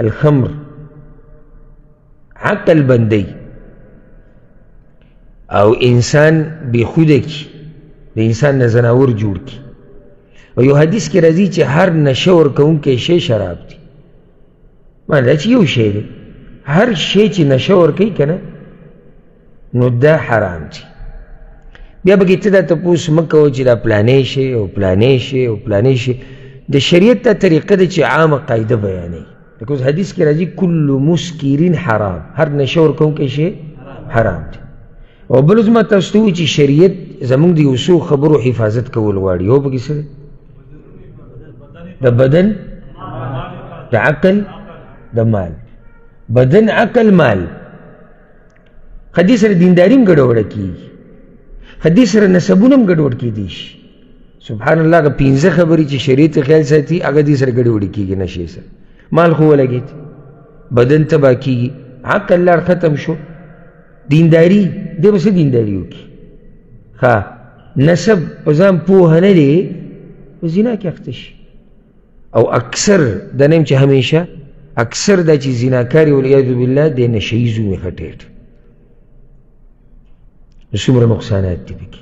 الخمر عقل بندي او انسان بې خوده کی د انسان نه ځناور جوړ کی او یو حدیث کې راځي چې هر نشه ورکوونکی شی شراب دی معنی دا چې یو شی دی هر شی چې نشه ورکوي که نه نو دا حرام دي بیا به ته دا تپوس مه کوه چې دا پلانې شي او پلانې شي او پلانې شي د شریعت دا طریقه ده چې عامه قاعده بیانوي لکه اوس حدیث کې راځي کل مسکرین حرام هر نشه ورکوونکی شی حرام دی او بل زما تاسو ته چې شریعت زمونږ د اوسو خبرو حفاظت کول غواړي یو پکې څه د بدن د عقل د مال بدن عقل مال خدي سره دینداری هم ګډوډه کېږي خدي سره نسبونه هم ګډوډ کېدی شي سبحان الله هغه پنځه خبرې چې شریعت خیال ساتي هغه دې سره ګډوډې کېږي نشې سره مال خو ولګېد بدن تباه کېږي عقل لار ختم شو دینداری دی به څه دینداری وکړي ښه نسب په ځان پوهه نه دی په زنا کې اخته شي او اکثر د نیم چې همیشه اکثر دا چې زیناکاری ولیاذ بالله د نشیز وي خټیټ څومره نقصانات دي پکې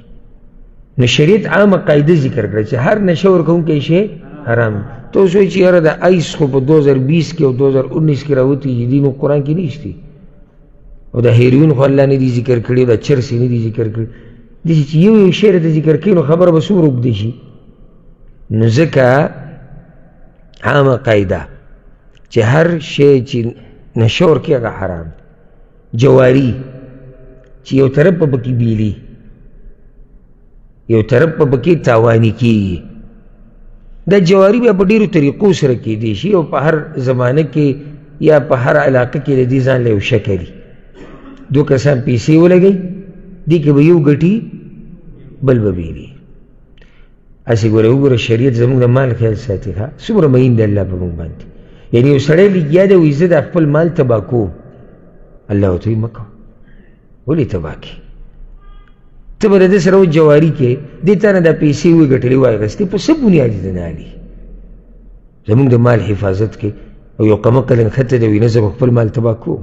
نو شریعت عامه قاعده ذکر کړه چې هر نشه ورکوونکی شی حرام ته اوس وایي چې یاره د ایس خو په 2020 کې او 2019 کې راوتي چې دي نو قرآن کې نشته او د هیریون خو الله نه دي ذکر کړي د چرس نه دي ذکر کړي داسې چې یو یو شعر ته ذکر کوي نو خبره به څومره اوږده شي نو ځکه عامه قاعده چې هر شی چې نشور کې هغه حرام جواری چې یو طرف په پکې بیلی یو طرف په پکې تاوانی کیږي دا جواری بیا په ډیرو طریقو سره کیدی شي او په هر زمانه کې یا په هر علاقه کې د دې ځان له شکلی دو کسان پیسې ولګي دي کې به یو ګټي بل به بیلی اسی ګوره وګوره شریعت زموږ د مال خیال ساتي ها څومره مین دی الله په موږ باندې یعنی یو سړی لګیا دی وایي زه د خپل مال تباه کوم الله ورته وایي مه کوه ولې تباه کې ته به د ده سره جواري کې دې تا نه دا پیسې وګټلې واخیستې په څه بنیاد دې نه علي زموږ د مال حفاظت کې او یو قمقلن ښه ته دی وایي نه زه خپل مال تباه کوم